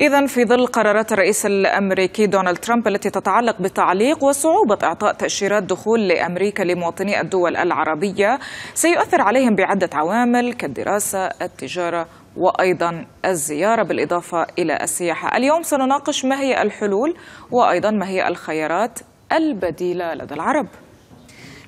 إذا في ظل قرارات الرئيس الأمريكي دونالد ترامب التي تتعلق بتعليق وصعوبة إعطاء تأشيرات دخول لأمريكا لمواطني الدول العربية سيؤثر عليهم بعدة عوامل كالدراسة، التجارة وأيضا الزيارة بالإضافة إلى السياحة. اليوم سنناقش ما هي الحلول وأيضا ما هي الخيارات البديلة لدى العرب.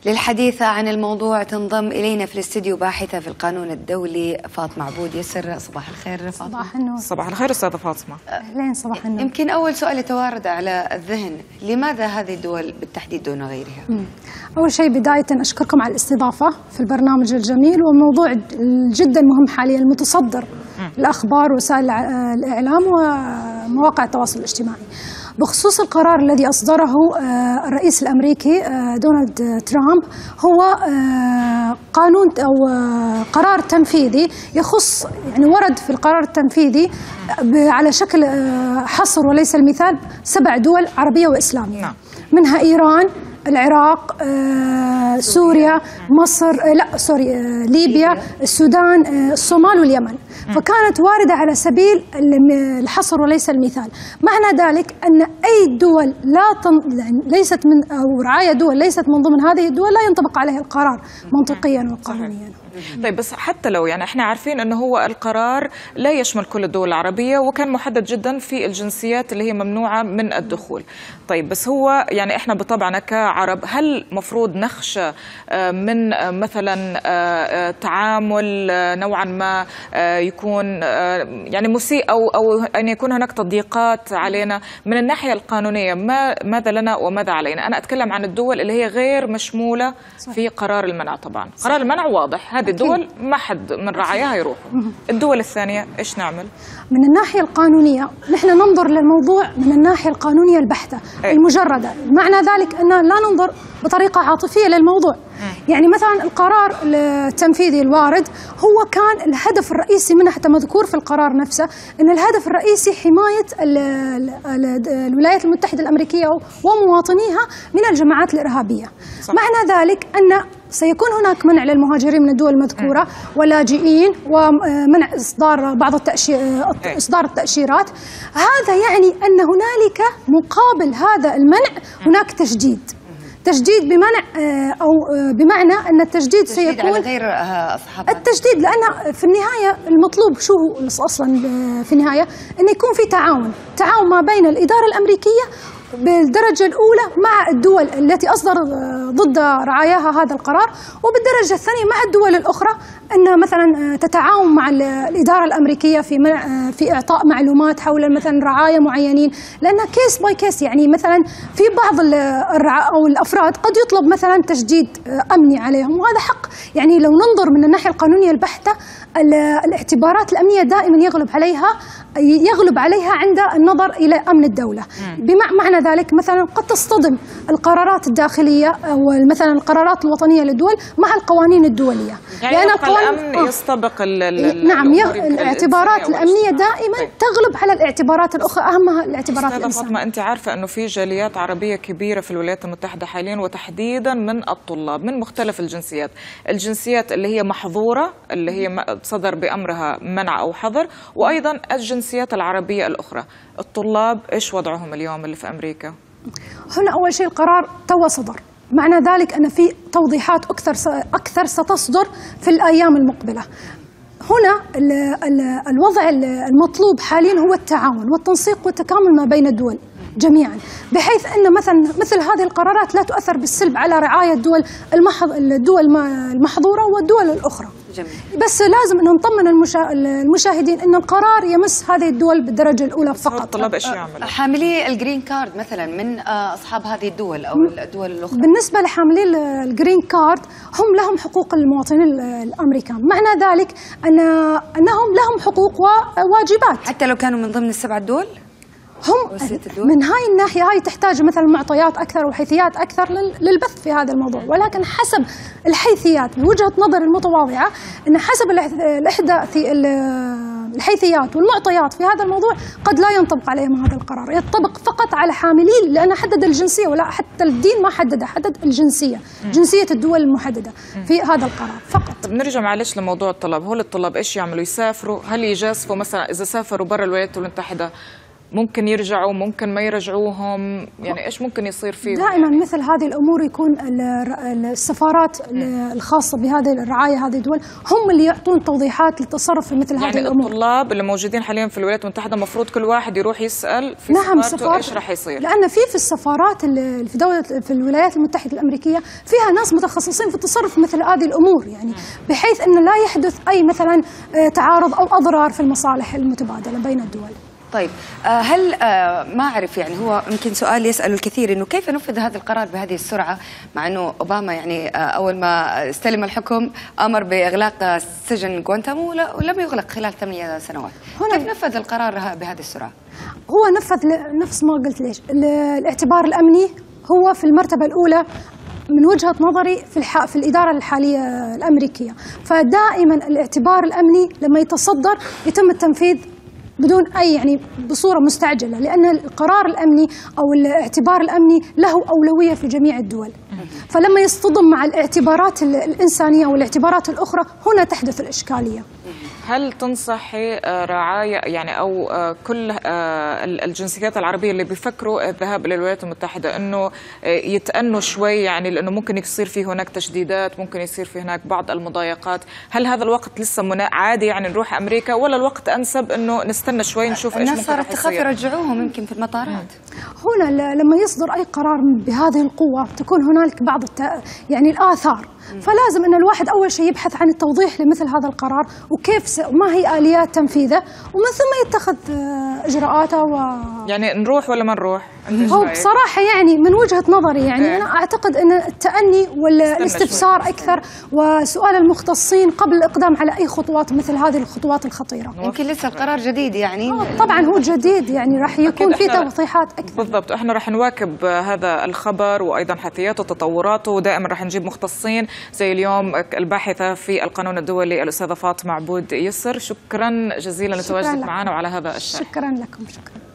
للحديث عن الموضوع تنضم إلينا في الاستديو باحثة في القانون الدولي فاطمة عبود. يسر صباح الخير فاطمة. صباح النور. صباح الخير أستاذة فاطمة. أهلين صباح النور. يمكن أول سؤال يتوارد على الذهن لماذا هذه الدول بالتحديد دون غيرها؟ مم. أول شيء بداية أشكركم على الاستضافة في البرنامج الجميل وموضوع جدا مهم حاليا المتصدر الأخبار وسائل الإعلام ومواقع التواصل الاجتماعي. بخصوص القرار الذي أصدره آه، الرئيس الأمريكي آه، دونالد ترامب هو آه، قانون أو قرار تنفيذي يخص يعني ورد في القرار التنفيذي على شكل حصر وليس المثال سبع دول عربية وإسلامية نعم. منها إيران العراق آه، سوريا مصر آه، لا سوري آه، ليبيا السودان الصومال واليمن. فكانت واردة على سبيل الحصر وليس المثال. معنى ذلك أن أي دول لا تن... يعني ليست من أو رعاية دول ليست من ضمن هذه الدول لا ينطبق عليها القرار منطقيا وقانونيا. طيب بس حتى لو يعني إحنا عارفين إنه هو القرار لا يشمل كل الدول العربية وكان محدد جدا في الجنسيات اللي هي ممنوعة من الدخول. طيب بس هو يعني إحنا بطبعنا كعرب هل مفروض نخشى آه، من آه، مثلا آه، تعامل نوعا ما يكون يعني مسيء أو أو أن يكون هناك تضييقات علينا من الناحية القانونية ما ماذا لنا وماذا علينا؟ أنا أتكلم عن الدول اللي هي غير مشمولة في قرار المنع طبعا. قرار المنع واضح هذه الدول ما حد من رعاياها يروحوا. الدول الثانية إيش نعمل؟ من الناحية القانونية نحن ننظر للموضوع من الناحية القانونية البحتة أي. المجردة معنى ذلك أن لا ننظر بطريقة عاطفية للموضوع. يعني مثلا القرار التنفيذي الوارد هو كان الهدف الرئيسي منه حتى مذكور في القرار نفسه أن الهدف الرئيسي حماية ال- ال- ال- الولايات المتحدة الأمريكية ومواطنيها من الجماعات الإرهابية. صح. معنى ذلك أن سيكون هناك منع للمهاجرين من الدول المذكورة واللاجئين ومنع إصدار بعض التأشير إيه. إصدار التأشيرات. هذا يعني أن هنالك مقابل هذا المنع هناك تجديد. تجديد بمنع آه، أو آه، بمعنى أن التجديد على سيكون غير آه، أصحابها التجديد لأن في النهاية المطلوب شو هو أصلا آه، في النهاية؟ أن يكون في تعاون. تعاون ما بين الإدارة الأمريكية بالدرجة الأولى مع الدول التي أصدر ضد رعاياها هذا القرار وبالدرجة الثانية مع الدول الأخرى أن مثلا آه، تتعاون مع ال- الإدارة الأمريكية في منع آه، في إعطاء معلومات حول مثلا رعايا معينين لأن case by case يعني مثلا في بعض ال- الرعا أو الأفراد قد يطلب مثلا تشديد آه، أمني عليهم وهذا حق. يعني لو ننظر من الناحية القانونية البحتة ال- الاعتبارات الأمنية دائما يغلب عليها يغلب عليها عند النظر إلى أمن الدولة. بمعنى ذلك مثلا قد تصطدم القرارات الداخلية أو مثلا القرارات الوطنية للدول مع القوانين الدولية. يعني لأن يبقى القوانين- الأمن آه. يسطبق ال- ال- ال- نعم الاعتبارات والاجتماعية. دائما طيب. تغلب على الاعتبارات الأخرى أهمها الاعتبارات الإنسانية فاطمة أنت عارفة أنه في جاليات عربية كبيرة في الولايات المتحدة حاليا وتحديدا من الطلاب من مختلف الجنسيات الجنسيات اللي هي محظورة اللي هي صدر بأمرها منع أو حظر وأيضا الجنسيات العربية الأخرى الطلاب إيش وضعهم اليوم اللي في أمريكا هنا أول شيء القرار تو صدر معنى ذلك أن في توضيحات أكثر أكثر ستصدر في الأيام المقبلة. هنا ال ال الوضع ال- المطلوب حاليا هو التعاون والتنسيق والتكامل ما بين الدول. جميعا. بحيث ان مثلا مثل هذه القرارات لا تؤثر بالسلب على رعايا الدول المحظ الدول الم- المحظورة والدول الأخرى. جميل. بس لازم ان نطمن المشا... المشاهدين ان القرار يمس هذه الدول بالدرجة الأولى فقط. الطلاب إيش يعملوا حاملي ال green card مثلا من آه، أصحاب هذه الدول أو الدول الأخرى. بالنسبة لحاملي ال- ال green card هم لهم حقوق المواطنين ال- الأمريكان. معنى ذلك أن أنهم لهم حقوق وواجبات حتى لو كانوا من ضمن السبع دول؟ هم؟ من هاي الناحية هاي تحتاج مثلا معطيات أكثر وحيثيات أكثر لل- للبث في هذا الموضوع. ولكن حسب الحيثيات من وجهة نظر المتواضعة أن حسب الإح- الإحداثي ال- الحيثيات والمعطيات في هذا الموضوع قد لا ينطبق عليهم هذا القرار. ينطبق فقط على حاملين لأن حدد الجنسية ولا حتى الدين ما حددها حدد الجنسية جنسية الدول المحددة في هذا القرار فقط. طب نرجع معلش لموضوع الطلب. هول الطلاب إيش يعملوا؟ يسافروا؟ هل يجازفوا؟ مثلا إذا سافروا برا الولايات المتحدة ممكن يرجعوا ممكن ما يرجعوهم. يعني إيش ممكن يصير فيهم؟ دائما مثل هذه الأمور يكون ال- السفارات الخاصة بهذه الرعاية هذه الدول هم اللي يعطون توضيحات للتصرف في مثل هذه يعني الأمور. الطلاب اللي موجودين حاليا في الولايات المتحدة المفروض كل واحد يروح يسأل في نعم سفارته إيش راح يصير؟ لأن في في السفارات اللي في دوله في الولايات المتحدة الأمريكية فيها ناس متخصصين في التصرف في مثل هذه الأمور. يعني بحيث انه لا يحدث أي مثلا آه، تعارض أو أضرار في المصالح المتبادلة بين الدول. طيب آه، هل آه، ما أعرف يعني هو يمكن سؤال يساله الكثير إنه كيف نفذ هذا القرار بهذه السرعة؟ مع إنه أوباما يعني آه، أول ما استلم الحكم أمر بإغلاق سجن غوانتامو ولم يغلق خلال ثمانية سنوات. هنا- كيف نفذ القرار بهذه السرعة؟ هو نفذ نفس ما قلت ليش. ال- الاعتبار الأمني هو في المرتبة الأولى من وجهة نظري في الح... في الإدارة الحالية الأمريكية. فدائما الاعتبار الأمني لما يتصدر يتم التنفيذ بدون أي يعني بصورة مستعجلة لأن القرار الأمني أو الاعتبار الأمني له أولوية في جميع الدول. فلما يصطدم مع الاعتبارات ال- الإنسانية والاعتبارات الأخرى هنا تحدث الإشكالية. هل تنصحي آه، رعاية يعني أو آه، كل آه، ال- الجنسيات العربية اللي بيفكروا الذهاب إلى الولايات المتحدة أنه يتأنوا شوي يعني لأنه ممكن يصير في هناك تشديدات ممكن يصير في هناك بعض المضايقات. هل هذا الوقت لسه عادي يعني نروح أمريكا ولا الوقت أنسب أنه نستنى شوي نشوف إيش الناس صارت تخاف يرجعوهم يمكن في المطارات. هنا لما يصدر أي قرار بهذه القوة تكون هنالك بعض الت... يعني الآثار. فلازم إن الواحد أول شيء يبحث عن التوضيح لمثل هذا القرار وكيف س... ما هي آليات تنفيذه ومن ثم يتخذ آه، إجراءاته و يعني نروح ولا ما نروح؟ هو؟ بصراحة يعني من وجهة نظري يعني. أنا أعتقد أن التأني والاستفسار أكثر وسؤال المختصين قبل الإقدام على أي خطوات مثل هذه الخطوات الخطيرة. يمكن لسه القرار جديد يعني. آه، طبعا هو جديد يعني راح يكون في توضيحات أكثر. بالضبط إحنا رح نواكب هذا الخبر وأيضا حثياته وتطوراته ودائما رح نجيب مختصين زي اليوم الباحثة في القانون الدولي الأستاذة فاطمة عبود يسر. شكرا جزيلا لتواجدك. معنا وعلى هذا الشرح. شكرا لكم شكرا.